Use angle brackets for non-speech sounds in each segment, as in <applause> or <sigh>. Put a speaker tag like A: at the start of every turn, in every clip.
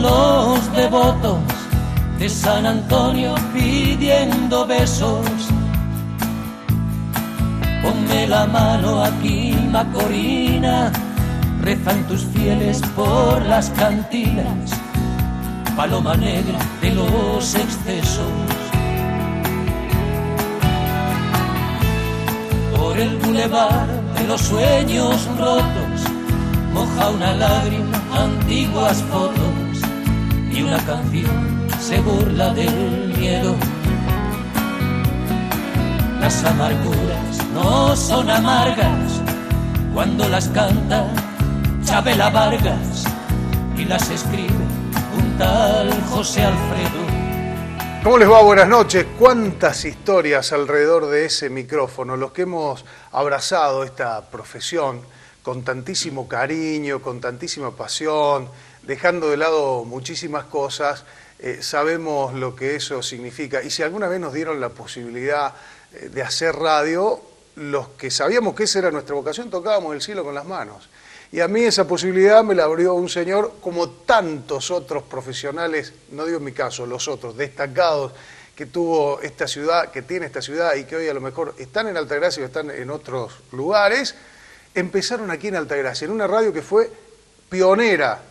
A: los devotos de San Antonio pidiendo besos. Ponme la mano aquí, Macorina, rezan tus fieles por las cantinas, paloma negra de los excesos. Por el bulevar de los sueños rotos, moja una lágrima, antiguas fotos y una canción se burla del miedo. Las amarguras no son amargas cuando las canta Chabela Vargas y las escribe un tal José Alfredo.
B: ¿Cómo les va? Buenas noches. ¿Cuántas historias alrededor de ese micrófono? Los que hemos abrazado esta profesión con tantísimo cariño, con tantísima pasión, dejando de lado muchísimas cosas, eh, sabemos lo que eso significa. Y si alguna vez nos dieron la posibilidad eh, de hacer radio, los que sabíamos que esa era nuestra vocación, tocábamos el cielo con las manos. Y a mí esa posibilidad me la abrió un señor como tantos otros profesionales, no digo en mi caso, los otros, destacados que tuvo esta ciudad, que tiene esta ciudad y que hoy a lo mejor están en Altagracia o están en otros lugares, empezaron aquí en Altagracia, en una radio que fue pionera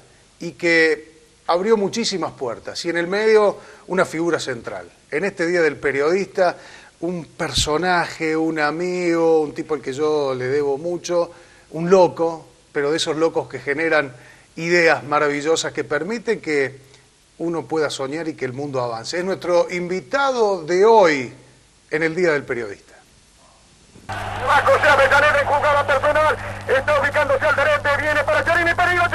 B: y que abrió muchísimas puertas. Y en el medio una figura central. En este Día del Periodista, un personaje, un amigo, un tipo al que yo le debo mucho, un loco, pero de esos locos que generan ideas maravillosas que permiten que uno pueda soñar y que el mundo avance. Es nuestro invitado de hoy en el Día del Periodista.
C: En jugada personal, está ubicándose al derecho, viene para Charini, peligro,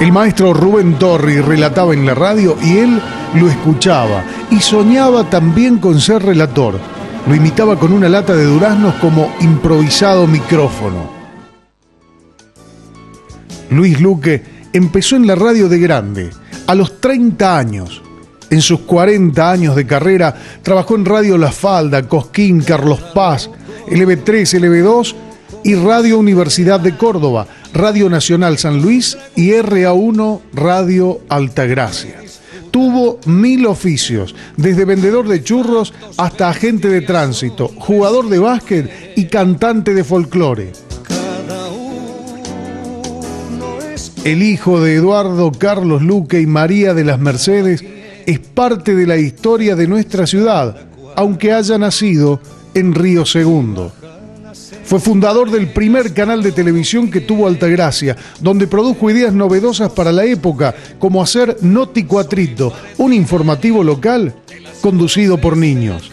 B: El maestro Rubén Torri relataba en la radio y él lo escuchaba y soñaba también con ser relator. Lo imitaba con una lata de duraznos como improvisado micrófono. Luis Luque empezó en la radio de grande, a los 30 años. En sus 40 años de carrera trabajó en Radio La Falda, Cosquín, Carlos Paz, LB3, LB2 y Radio Universidad de Córdoba, Radio Nacional San Luis y RA1 Radio Altagracia. Tuvo mil oficios, desde vendedor de churros hasta agente de tránsito, jugador de básquet y cantante de folclore. El hijo de Eduardo Carlos Luque y María de las Mercedes es parte de la historia de nuestra ciudad, aunque haya nacido en Río Segundo. Fue fundador del primer canal de televisión que tuvo Altagracia, donde produjo ideas novedosas para la época, como hacer Noti Cuatrito, un informativo local conducido por niños.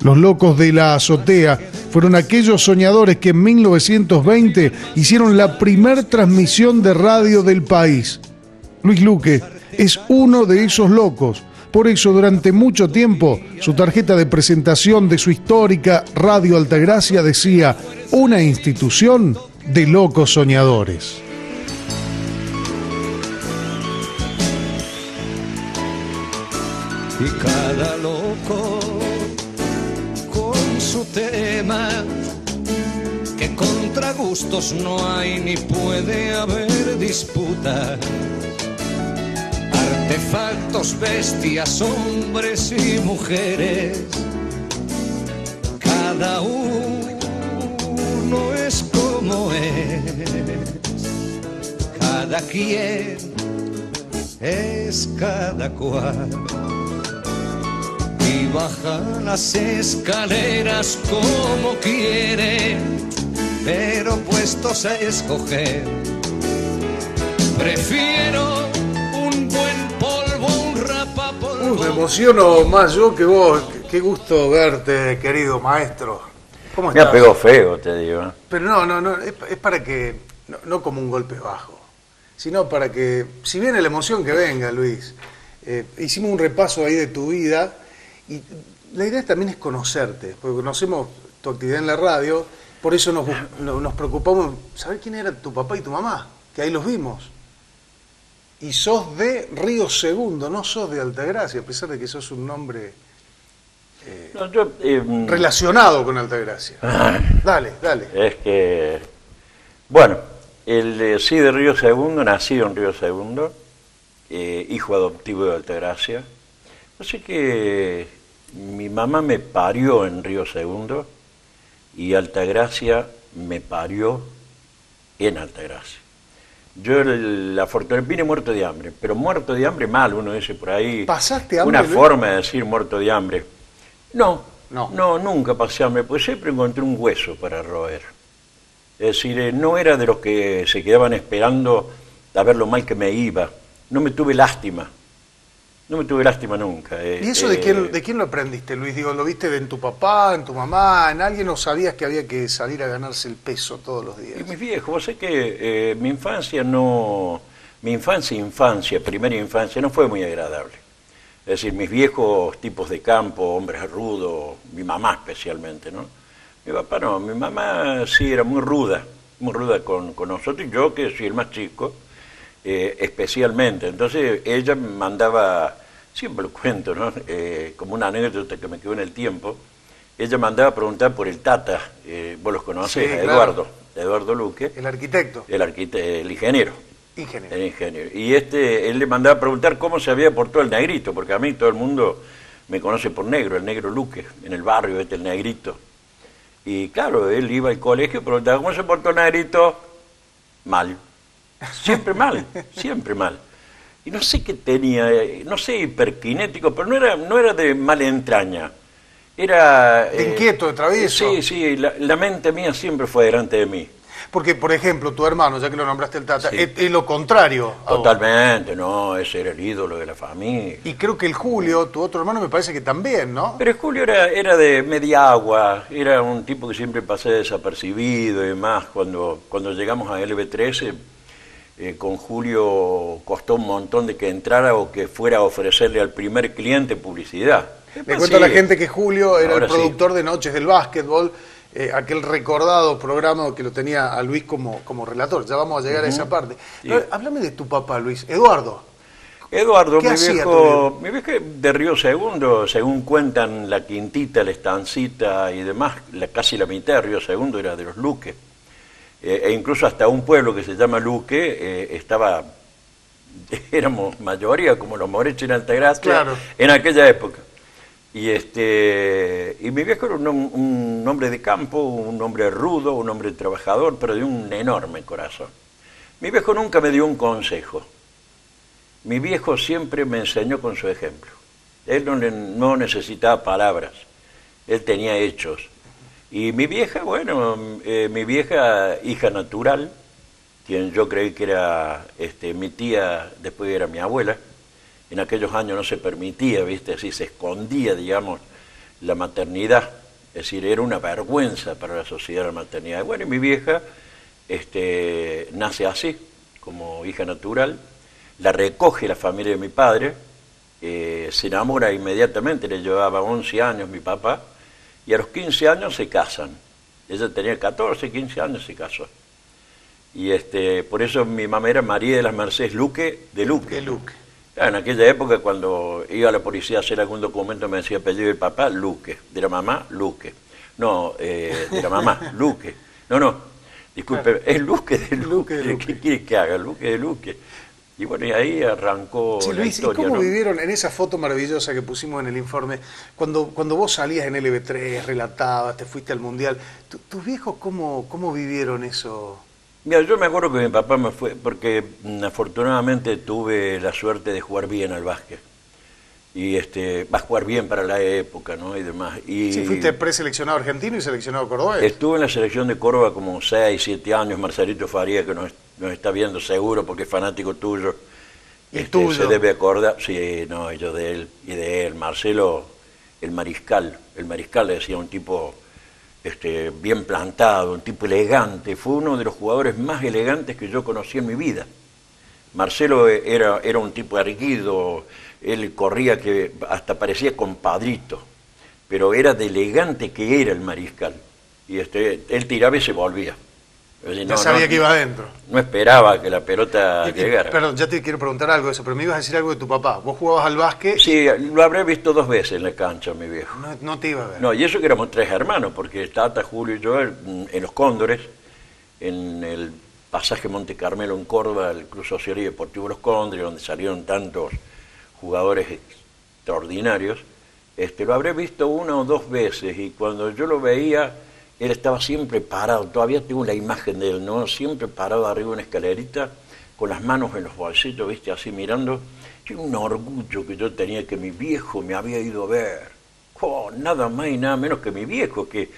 B: Los locos de la azotea fueron aquellos soñadores que en 1920 hicieron la primer transmisión de radio del país. Luis Luque es uno de esos locos por eso, durante mucho tiempo, su tarjeta de presentación de su histórica Radio Altagracia decía, una institución de locos soñadores.
D: Y cada loco con su tema, que contra gustos no hay ni puede haber disputa artefactos, bestias, hombres y mujeres. Cada uno es como es, cada quien es cada cual. Y baja las escaleras como quiere, pero puestos a escoger, prefiero
B: me emociono más yo que vos. Qué gusto verte, querido maestro.
E: ¿Cómo estás? Me ha pegado feo, te digo.
B: Pero no, no, no, es, para que, no, como un golpe bajo, sino para que, si viene la emoción que venga, Luis, eh, hicimos un repaso ahí de tu vida y la idea también es conocerte, porque conocemos tu actividad en la radio, por eso nos, nos preocupamos saber quién era tu papá y tu mamá, que ahí los vimos y sos de Río Segundo, no sos de Altagracia, a pesar de que sos un nombre eh,
E: No, yo, eh,
B: relacionado con Altagracia. Dale, dale.
E: Es que, bueno, el sí de Río Segundo, nacido en Río Segundo, eh, hijo adoptivo de Altagracia. Así que mi mamá me parió en Río Segundo y Altagracia me parió en Altagracia. Yo el- la fortuna vine muerto de hambre, pero muerto de hambre mal, uno dice por ahí.
B: ¿Pasaste hambre,
E: Una
B: Luis?
E: forma de decir muerto de hambre. No,
B: No.
E: no, nunca pasé hambre, pues siempre encontré un hueso para roer. Es decir, eh, no era de los que se quedaban esperando a ver lo mal que me iba. No me tuve lástima. No me tuve lástima nunca. eh,
B: ¿Y eso de
E: eh,
B: quién, de quién lo aprendiste, Luis? Digo, ¿lo viste en tu papá, en tu mamá, en alguien o sabías que había que salir a ganarse el peso todos los días?
E: Y mis viejos, vos sé que eh, mi infancia no, mi infancia, infancia, primera infancia, no fue muy agradable. Es decir, mis viejos tipos de campo, hombres rudos, mi mamá especialmente, ¿no? Mi papá no, mi mamá sí era muy ruda, muy ruda con, con nosotros y yo que soy el más chico, eh, especialmente. Entonces ella me mandaba, siempre lo cuento, ¿no? Eh, como una anécdota que me quedó en el tiempo, ella mandaba a preguntar por el Tata, eh, vos los conocés,
B: Sí,
E: a
B: claro.
E: Eduardo, Eduardo Luque,
B: El arquitecto,
E: el, arquite- el ingeniero.
B: ingeniero.
E: El ingeniero. Y este, él le mandaba a preguntar cómo se había portado el negrito, porque a mí todo el mundo me conoce por negro, el negro Luque, en el barrio, este, el negrito. Y claro, él iba al colegio preguntaba, ¿cómo se portó el negrito? Mal. Siempre mal, siempre mal. Y no sé qué tenía, eh, no sé, hiperkinético, pero no era, no era de mala entraña. Era...
B: De inquieto, de travieso.
E: Sí, sí, la, la mente mía siempre fue delante de mí.
B: Porque, por ejemplo, tu hermano, ya que lo nombraste el Tata,
E: Sí.
B: es, es lo contrario.
E: Totalmente, no, ese era el ídolo de la familia.
B: Y creo que el Julio, tu otro hermano, me parece que también, ¿no?
E: Pero Julio era, era de media agua, era un tipo que siempre pasé desapercibido y demás. Cuando, cuando llegamos a LB13, eh, con Julio costó un montón de que entrara o que fuera a ofrecerle al primer cliente publicidad.
B: Le cuento a la gente que Julio era
E: Ahora
B: el
E: sí.
B: productor de Noches del Básquetbol, eh, aquel recordado programa que lo tenía a Luis como, como relator. Ya vamos a llegar a esa parte.
E: Sí.
B: Pero, háblame de tu papá, Luis. Eduardo.
E: Eduardo,
B: ¿Qué
E: mi
B: hacía
E: viejo, mi viejo de Río Segundo, según cuentan la quintita, la estancita y demás, la, casi la mitad de Río Segundo era de los Luques. Eh, e incluso hasta un pueblo que se llama Luque eh, estaba, <laughs> éramos mayoría como los Moreches en Altagracia
B: Claro.
E: en aquella época. Y este y mi viejo era un, hom- un hombre de campo, un hombre rudo, un hombre trabajador, pero de un enorme corazón. Mi viejo nunca me dio un consejo. Mi viejo siempre me enseñó con su ejemplo. Él no, no necesitaba palabras, él tenía hechos. Y mi vieja, bueno, eh, mi vieja hija natural, quien yo creí que era este, mi tía, después era mi abuela, en aquellos años no se permitía, ¿viste? Así se escondía, digamos, la maternidad. Es decir, era una vergüenza para la sociedad la maternidad. Bueno, y mi vieja este, nace así, como hija natural, la recoge la familia de mi padre, eh, se enamora inmediatamente, le llevaba 11 años mi papá, y a los 15 años se casan. Ella tenía 14, 15 años se casó. Y este, por eso mi mamá era María de las Mercedes Luque de Luque.
B: De Luque.
E: Claro, en aquella época cuando iba a la policía a hacer algún documento me decía apellido del papá, Luque, de la mamá, Luque. No, eh, de la mamá, <laughs> Luque. No, no, disculpe, es Luque de Luque.
B: Luque de Luque.
E: ¿Qué quiere que haga? Luque de Luque. Y bueno, y ahí arrancó
B: Sí,
E: la
B: Luis, ¿y
E: historia.
B: cómo
E: ¿no?
B: vivieron en esa foto maravillosa que pusimos en el informe? Cuando, cuando vos salías en LB3, relatabas, te fuiste al Mundial, ¿tu- ¿tus viejos cómo, cómo vivieron eso?
E: Mira, yo me acuerdo que mi papá me fue, porque mm, afortunadamente tuve la suerte de jugar bien al básquet. Y este, va a jugar bien para la época, ¿no? Y demás. Y
B: Sí, fuiste preseleccionado argentino y seleccionado cordobés.
E: Estuve en la selección de Córdoba como 6, 7 años, Marcelito Faría, que nos, nos está viendo seguro porque es fanático tuyo.
B: Y
E: Este,
B: tuyo.
E: Se debe acordar, sí, no, yo de él y de él. Marcelo, el mariscal, el mariscal le decía un tipo este, bien plantado, un tipo elegante, fue uno de los jugadores más elegantes que yo conocí en mi vida. Marcelo era, era un tipo erguido, él corría que hasta parecía compadrito, pero era de elegante que era el mariscal. Y este, él tiraba y se volvía. Es decir,
B: Ya
E: no,
B: sabía
E: no-
B: que iba adentro.
E: No esperaba que la pelota
B: y-
E: llegara.
B: Perdón, ya te quiero preguntar algo de eso, pero me ibas a decir algo de tu papá. Vos jugabas al básquet,
E: Sí, lo habré visto dos veces en la cancha, mi viejo.
B: no, no te iba a ver.
E: No, y eso que éramos tres hermanos, porque Tata, Julio y yo en, en Los Cóndores, en el pasaje Monte Carmelo en Córdoba, el Club Social y Deportivo Los Cóndores, donde salieron tantos jugadores extraordinarios, este, lo habré visto una o dos veces y cuando yo lo veía, él estaba siempre parado, todavía tengo la imagen de él, ¿no? Siempre parado arriba de una escalerita, con las manos en los bolsillos, ¿viste? Así mirando. Y un orgullo que yo tenía que mi viejo me había ido a ver. Oh, nada más y nada menos que mi viejo, que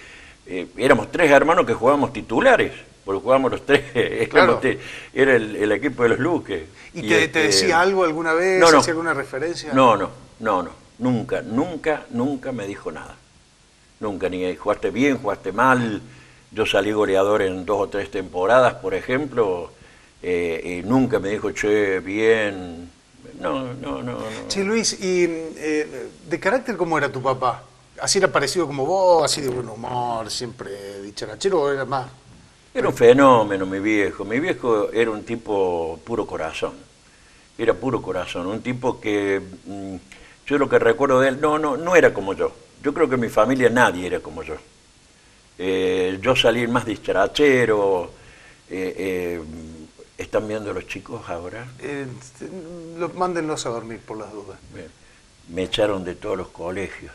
E: eh, éramos tres hermanos que jugábamos titulares, porque jugábamos los tres, <laughs>
B: Claro.
E: era el, el equipo de los Luques.
B: ¿Y, te, te
E: este,
B: decía algo alguna vez?
E: no, no.
B: ¿Hacía alguna referencia?
E: No, no, no, no, nunca, nunca, nunca me dijo nada. Nunca, ni jugaste bien, jugaste mal. Yo salí goleador en dos o tres temporadas, por ejemplo, eh, y nunca me dijo, che, bien. No, no, no, no.
B: Sí, Luis, ¿y eh, de carácter cómo era tu papá? ¿Así era parecido como vos, así de buen humor, siempre dicharachero o era más?
E: Era un fenómeno, mi viejo. Mi viejo era un tipo puro corazón. Era puro corazón. Un tipo que mm, yo lo que recuerdo de él, no, no, no era como yo. Yo creo que en mi familia nadie era como yo. Eh, yo salí más dicharachero. eh, eh, ¿Están viendo los chicos ahora?
B: Eh, lo, mándenlos a dormir por las dudas.
E: Bien. Me echaron de todos los colegios.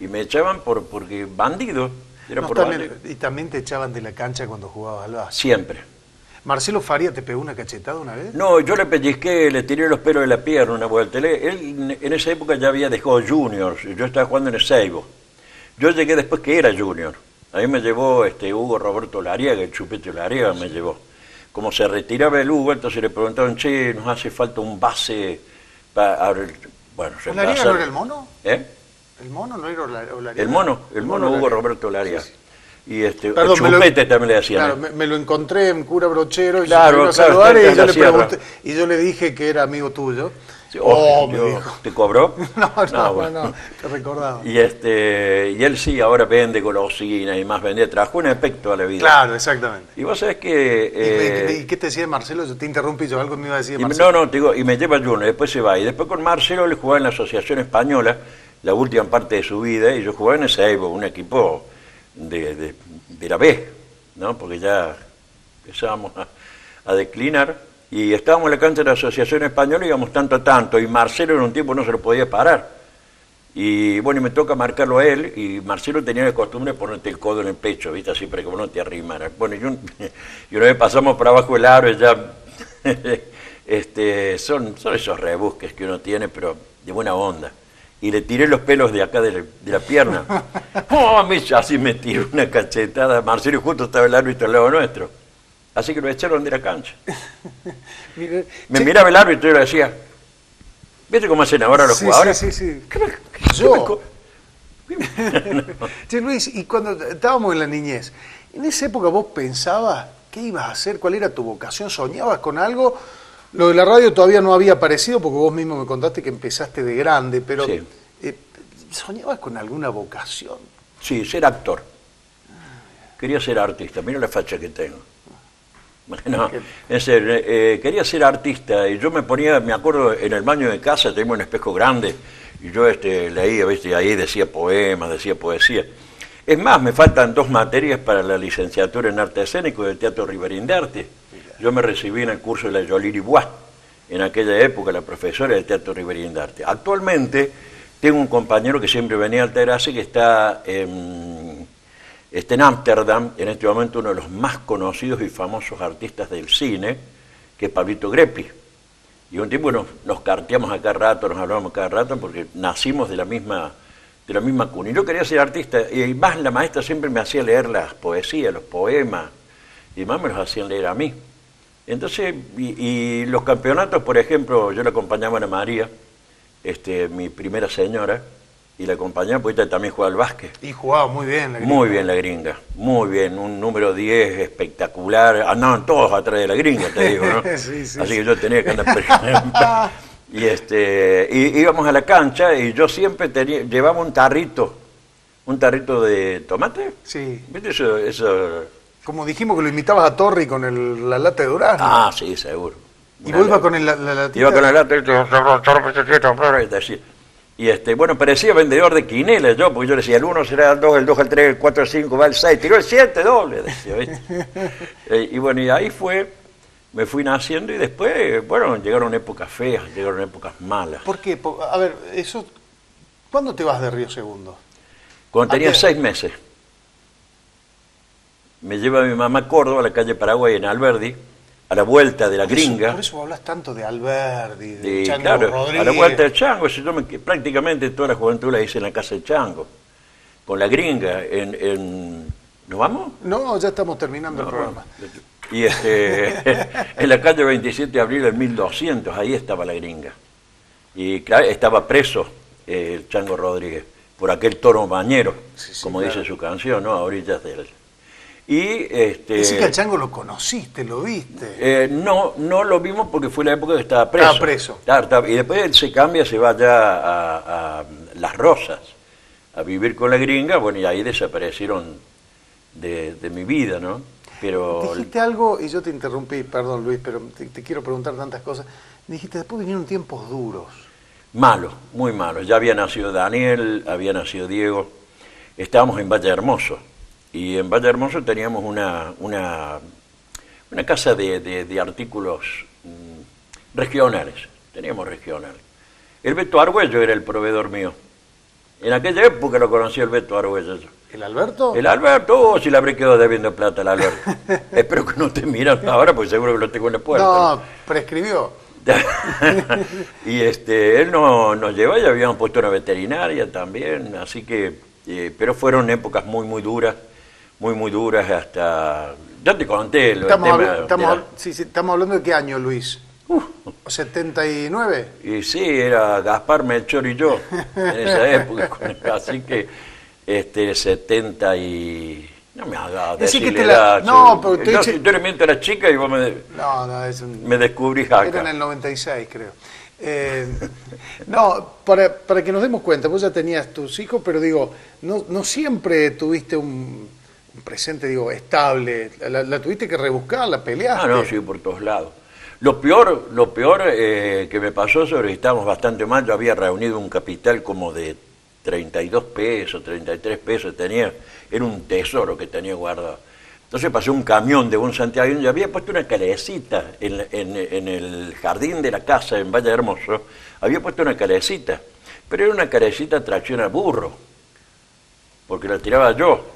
E: Y me echaban por porque bandido. Era
B: No,
E: por
B: también-
E: bandido.
B: y también te echaban de la cancha cuando jugabas al básquet.
E: Siempre.
B: ¿Marcelo Faria te pegó una cachetada una vez?
E: No, yo le pellizqué, le tiré los pelos de la pierna una vuelta. Él, él en esa época ya había dejado juniors, yo estaba jugando en el Seibo. Yo llegué después que era junior. A mí me llevó este Hugo Roberto Lariaga, el chupete Lariaga me llevó. Como se retiraba el Hugo, entonces le preguntaron, che, nos hace falta un base para... Bueno,
B: ¿Olariaga
E: reemplazar-
B: no era el mono?
E: ¿Eh?
B: ¿El mono no era Ola- Olariaga?
E: El mono, el mono Hugo. Roberto Lariaga. Y este,
B: Perdón, me lo-
E: chupete también le.
B: Claro,
E: ¿eh?
B: me, me lo encontré en Cura Brochero y
E: Claro,
B: se a saludar y yo, le pregunté, y yo le dije que era amigo tuyo.
E: Sí,
B: Oh,
E: oh,
B: me dijo.
E: ¿Te cobró? <laughs>
B: No, no, no,
E: bueno.
B: te recordaba.
E: Y este y él sí ahora vende golosinas y más vendía, trabajó en aspecto a la vida.
B: Claro, exactamente.
E: Y vos sabés que...
B: ¿Y, me-
E: eh,
B: y qué te decía de Marcelo? Yo te interrumpí, yo algo me iba a decir Marcelo.
E: no, no, te digo, y me lleva Junior, después se va. Y después con Marcelo le jugaba en la Asociación Española, la última parte de su vida, y yo jugaba en el Seibo, un equipo de, de, de la B, ¿no? Porque ya empezábamos a, declinar. Y estábamos en la cancha de la Asociación Española y íbamos tanto a tanto, y Marcelo en un tiempo no se lo podía parar. Y bueno, y me toca marcarlo a él, y Marcelo tenía la costumbre de ponerte el codo en el pecho, ¿viste? Así para que uno te arrimara. Bueno, y, un- <laughs> y una vez pasamos por abajo del aro ya. <laughs> este, son, son esos rebusques que uno tiene, pero de buena onda. Y le tiré los pelos de acá de la, de la pierna. <laughs> ¡Oh! me- Así me tiró una cachetada. Marcelo justo estaba el árbitro al lado nuestro. Así que lo echaron de la cancha. <laughs> Me miraba el árbitro y le decía, ¿viste cómo hacen ahora los
B: sí,
E: jugadores?
B: Sí, sí, sí.
E: ¿Qué me- qué
B: Yo.
E: me co- <laughs>
B: Che, Luis, y cuando estábamos en la niñez, ¿en esa época vos pensabas qué ibas a hacer? ¿Cuál era tu vocación? ¿Soñabas con algo? Lo de la radio todavía no había aparecido porque vos mismo me contaste que empezaste de grande, pero
E: Sí.
B: eh, ¿soñabas con alguna vocación?
E: Sí, ser actor. Quería ser artista, mira la facha que tengo. No, en serio, eh, quería ser artista y yo me ponía, me acuerdo, en el baño de casa teníamos un espejo grande y yo este, leía, ¿viste? ahí decía poemas, decía poesía. Es más, me faltan dos materias para la licenciatura en arte escénico del Teatro Riverín de Arte. Yo me recibí en el curso de la Yoliri Bois, en aquella época la profesora del Teatro Riverín de Arte. Actualmente tengo un compañero que siempre venía a Altagracia que está en, está en Ámsterdam, en este momento uno de los más conocidos y famosos artistas del cine, que es Pablito Greppi. Y un tiempo nos, nos carteamos a cada rato, nos hablábamos cada rato, porque nacimos de la misma de la misma cuna. Y yo quería ser artista, y más la maestra siempre me hacía leer las poesías, los poemas, y más me los hacían leer a mí. Entonces, y, y los campeonatos, por ejemplo, yo le acompañaba a Ana María, este, mi primera señora, y la acompañaba porque ella también juega al básquet.
B: Y jugaba muy bien. la
E: Muy bien la gringa, muy bien, un número 10 espectacular. Andaban todos atrás de la gringa, te digo, ¿no? <laughs>
B: Sí, sí,
E: Así
B: sí.
E: que yo tenía que andar. <laughs> y este, y íbamos a la cancha y yo siempre tenía, llevaba un tarrito, un tarrito de tomate.
B: Sí.
E: ¿Viste eso, eso
B: Como dijimos que lo imitabas a Torri con el- la lata de durazno.
E: Ah, sí, seguro.
B: y vos ibas con el, la, la latita.
E: Iba con la lata y decía- y este, bueno, parecía vendedor de quinelas yo, porque yo le decía, el 1 será el 2, el 2 el 3, el 4 el 5, va el 6, tiró el 7 doble, decía, ¿viste? Eh, y bueno, y ahí fue, me fui naciendo y después, eh, bueno, llegaron épocas feas, llegaron épocas malas.
B: ¿Por qué? A ver, eso. ¿Cuándo te vas de Río Segundo?
E: Cuando tenía seis meses, me lleva mi mamá a Córdoba, a la calle Paraguay, en Alberdi, a la vuelta de la
B: Por eso-
E: gringa.
B: por eso hablas tanto de Alberdi, de Chango
E: claro,
B: Rodríguez.
E: a la vuelta del Chango, si yo me- prácticamente toda la juventud la hice en la casa del Chango, con la gringa, en... en- ¿Nos vamos?
B: No, ya estamos terminando el programa.
E: Y este, <laughs> en la calle 27 de abril del 1200, ahí estaba la gringa. Y claro, estaba preso eh, el Chango Rodríguez por aquel toro bañero,
B: Sí, sí,
E: como
B: claro.
E: dice su canción, ¿no? A orillas del... Y este,
B: Dice que al Chango lo conociste, lo viste.
E: eh, no, no lo vimos porque fue la época que estaba preso.
B: Estaba preso.
E: Claro, y después él se cambia, se va ya a, a Las Rosas, a vivir con la gringa, bueno, y ahí desaparecieron de, de mi vida, ¿no? Pero
B: Dijiste algo y yo te interrumpí, perdón Luis, pero te, te quiero preguntar tantas cosas. Dijiste, después vinieron tiempos duros.
E: malo, muy malo. Ya había nacido Daniel, había nacido Diego, estábamos en Valle Hermoso, y en Valle Hermoso teníamos una, una, una casa de, de- de artículos mm, regionales, teníamos regionales. El Beto Argüello era el proveedor mío. En aquella época lo conocía el Beto Argüello.
B: ¿El Alberto?
E: El Alberto, oh, si le habré quedado debiendo plata al Alberto. <laughs> Espero que no esté mirando ahora, porque seguro que lo tengo en la puerta.
B: no, prescribió. <laughs>
E: y este, él no- nos llevó y habíamos puesto una veterinaria también, así que, eh, pero fueron épocas muy, muy duras, muy, muy duras hasta, ya te conté, lo,
B: Estamos,
E: tema
B: estamos,
E: la-
B: hab- sí, sí, estamos hablando de qué año, Luis. ¿79?
E: y sí, era Gaspar, Melchor y yo, en esa <laughs> época, <laughs> así que, este, 70 y... No me hagas
B: Decí que
E: decirle
B: te la-
E: edad,
B: no,
E: yo-
B: pero te
E: yo, si tú le mientes a la chica y vos me,
B: No, no, es un...
E: me descubrís acá.
B: Era en el 96, creo. Eh, <laughs> no, para, para que nos demos cuenta, vos ya tenías tus hijos, pero digo, no, no siempre tuviste un presente, digo, estable. La, tuviste que rebuscar, la peleaste.
E: Ah, no, sí, por todos lados. Lo peor, lo peor eh, que me pasó sobre que estábamos bastante mal, yo había reunido un capital como de 32 pesos, 33 pesos, tenía, era un tesoro que tenía guardado. Entonces pasó un camión de un santiagueño y había puesto una calecita en- en el jardín de la casa en Valle Hermoso, había puesto una calecita, pero era una calecita tracción a burro porque la tiraba yo,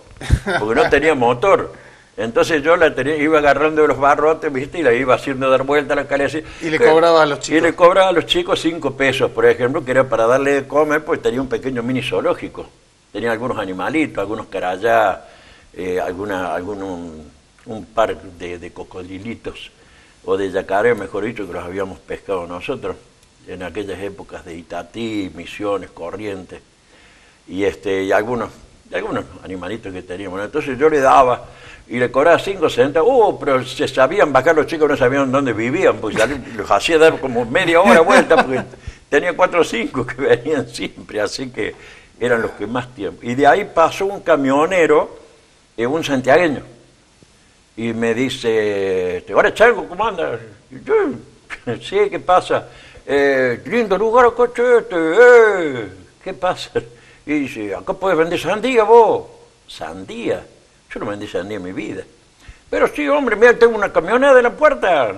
E: porque no tenía motor. Entonces yo la tenía, iba agarrando de los barrotes, ¿viste? Y la iba haciendo dar vuelta a la calecita.
B: Y le cobraba a los
E: Y
B: chicos.
E: le cobraba a los chicos cinco pesos, por ejemplo, que era para darle de comer, pues tenía un pequeño mini zoológico. Tenía algunos animalitos, algunos carayá, eh, alguna, algún, un, un par de, de cocodrilitos, o de yacaré, mejor dicho, que los habíamos pescado nosotros, en aquellas épocas de Itatí, Misiones, Corrientes y este y algunos y algunos animalitos que teníamos. Entonces yo le daba y le cobraba cinco centavos, uh, pero se sabían bajar los chicos, no sabían dónde vivían, pues los hacía dar como media hora vuelta, porque tenía cuatro o cinco que venían siempre, así que eran los que más tiempo. Y de ahí pasó un camionero, eh, un santiagueño, y me dice, este, ahora Chango, ¿cómo andas? <laughs> Sí, ¿qué pasa? "Eh, lindo lugar acá, che, este, eh, ¿qué pasa? Y dice, acá puedes vender sandía vos. ¿Sandía? Yo no vendí sandía en mi vida. Pero sí, hombre, mira, tengo una camioneta en la puerta.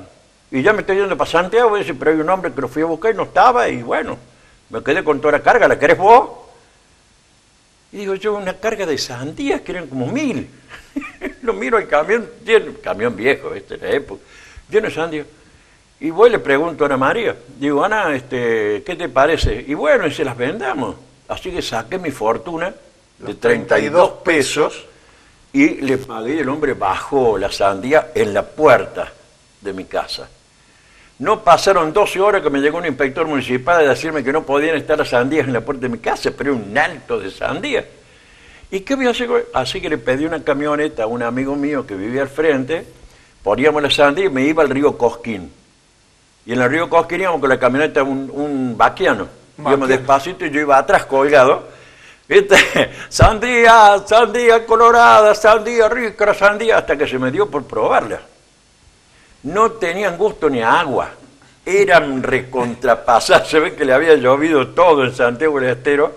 E: Y ya me estoy yendo para Santiago, dice, pero hay un hombre que lo fui a buscar y no estaba, y bueno, me quedé con toda la carga, ¿la querés vos? Y digo yo, una carga de sandías que eran como mil. <laughs> Lo miro al camión, lleno, camión viejo, este, la época, lleno de sandías. Y voy y le pregunto a Ana María, digo, Ana, este, ¿qué te parece? Y bueno, y se las vendamos. Así que saqué mi fortuna de
B: Los
E: 32 pesos y le pagué el hombre bajó la sandía en la puerta de mi casa. No pasaron 12 horas que me llegó un inspector municipal a decirme que no podían estar las sandías en la puerta de mi casa, pero era un alto de sandía. ¿Y qué voy a hacer? Así que le pedí una camioneta a un amigo mío que vivía al frente, poníamos la sandía y me iba al río Cosquín. Y en el río Cosquín íbamos con la camioneta un, un vaquiano. Íbamos despacito y yo iba atrás colgado. ¿Viste? <laughs> Sandía, sandía colorada, sandía rica, sandía, hasta que se me dio por probarla. No tenían gusto ni a agua. Eran recontrapasadas. <laughs> Se ve que le había llovido todo en Santiago del Estero,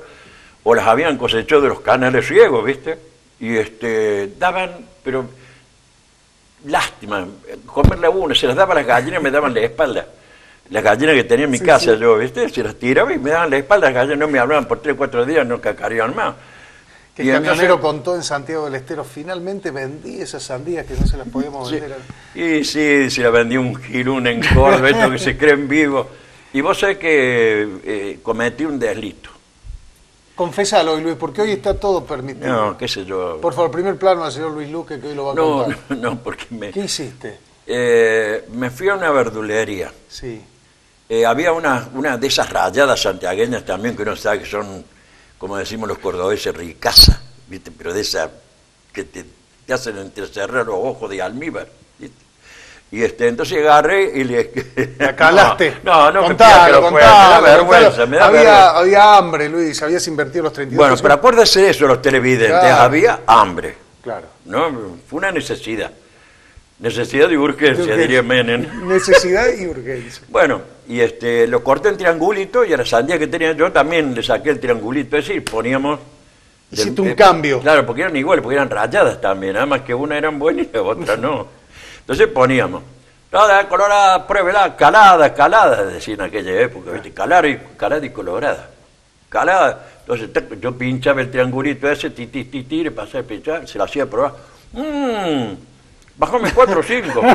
E: o las habían cosechado de los canales ciegos, ¿viste? Y este, daban, pero lástima, comerle a uno, se las daba a las gallinas me daban la espalda. Las gallinas que tenía en mi
B: Sí,
E: casa
B: sí.
E: yo, ¿viste? Se las tiraba y me daban la espalda, las gallinas no me hablaban por tres o cuatro días, no cacareaban más.
B: Que el
E: entonces-
B: camionero contó en Santiago del Estero, finalmente vendí esas sandías que no se las podíamos
E: Sí.
B: vender.
E: Y sí, se la vendió un girún en Córdoba, esto que se <laughs> creen vivo. Y vos sabés que eh, cometí un deslito.
B: Confesalo, Luis, porque hoy está todo permitido.
E: No, qué sé yo.
B: Por favor, primer plano al señor Luis Luque, que hoy lo va a
E: no,
B: contar.
E: no, <laughs> no, porque me,
B: ¿Qué hiciste?
E: eh, me fui a una verdulería.
B: Sí.
E: Eh, había una, una de esas rayadas santiagueñas también que uno sabe que son, como decimos los cordobeses, ricasa, ¿viste? Pero de esas que te, te hacen entrecerrar los ojos de almíbar, ¿viste? Y este, entonces agarré y le... <laughs>
B: La calaste.
E: No, no, me
B: contalo,
E: que lo
B: contalo,
E: me da vergüenza, me da
B: había,
E: vergüenza.
B: había hambre, Luis, habías invertido los 32
E: Bueno, pero acuérdense de eso los televidentes,
B: Claro.
E: había hambre,
B: Claro.
E: ¿no? Fue una necesidad. Necesidad urgencia,
B: Urgencia.
E: diría Menem.
B: Necesidad y urgencia.
E: Bueno, y este, lo corté en triangulito y a la sandía que tenía yo también le saqué el triangulito. Es decir, poníamos...
B: Hiciste un cambio.
E: Claro, porque eran iguales, porque eran rayadas también, nada más que una eran buenas y la otra no. Entonces poníamos, toda colorada, pruébela, calada, calada, decía en aquella época, ¿viste? Calada y, calada y colorada. Calada. Entonces yo pinchaba el triangulito ese, ti, ti, ti, le pasaba a pinchar, se lo hacía probar. Mmm, bájame cuatro o cinco. <laughs>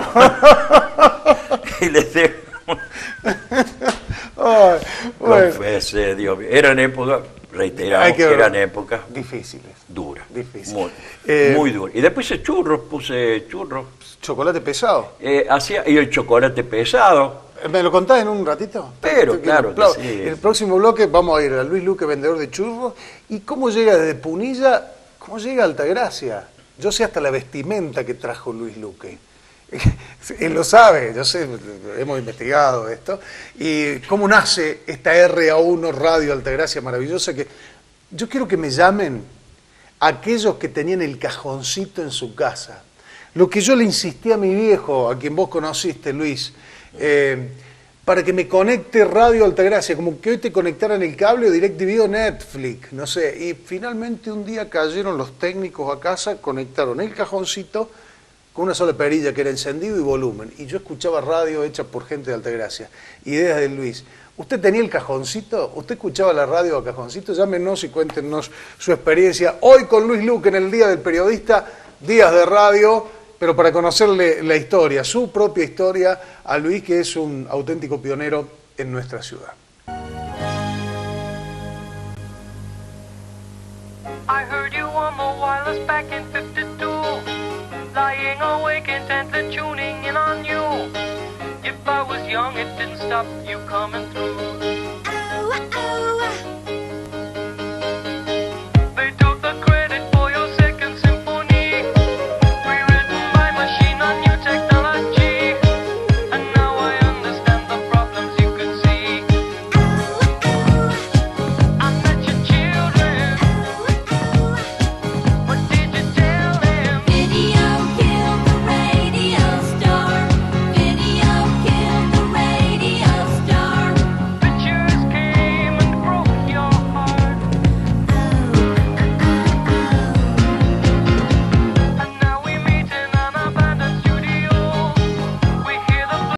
E: <laughs> y le decía, mío. Eran épocas, reiteramos,
B: que
E: eran épocas
B: difíciles.
E: duras. Muy,
B: Eh,
E: muy duras. Y después hice churros, puse churros.
B: Chocolate pesado.
E: Eh, hacía, y el chocolate pesado.
B: Eh, ¿Me lo contás en un ratito?
E: Pero, claro sí.
B: En el próximo bloque vamos a ir a Luis Luque, vendedor de churros. ¿Y cómo llega desde Punilla? ¿Cómo llega a Altagracia? Yo sé hasta la vestimenta que trajo Luis Luque. <laughs> Él lo sabe, yo sé, hemos investigado esto. Y cómo nace esta RA1 Radio Altagracia maravillosa que yo quiero que me llamen aquellos que tenían el cajoncito en su casa. Lo que yo le insistí a mi viejo, a quien vos conociste, Luis, eh, para que me conecte Radio Altagracia, como que hoy te conectaran el cable o DirecTV Netflix, no sé. Y finalmente un día cayeron los técnicos a casa, conectaron el cajoncito con una sola perilla que era encendido y volumen. Y yo escuchaba radio hecha por gente de Altagracia. Ideas de Luis. ¿Usted tenía el cajoncito? ¿Usted escuchaba la radio a cajoncito? Llámenos y cuéntenos su experiencia. Hoy con Luis Luque en el Día del Periodista, Días de Radio, pero para conocerle la historia, su propia historia, a Luis, que es un auténtico pionero en nuestra ciudad.
F: I heard you wireless back in 52. Lying awake intently tuning in on you. If I was young, it didn't stop you coming through.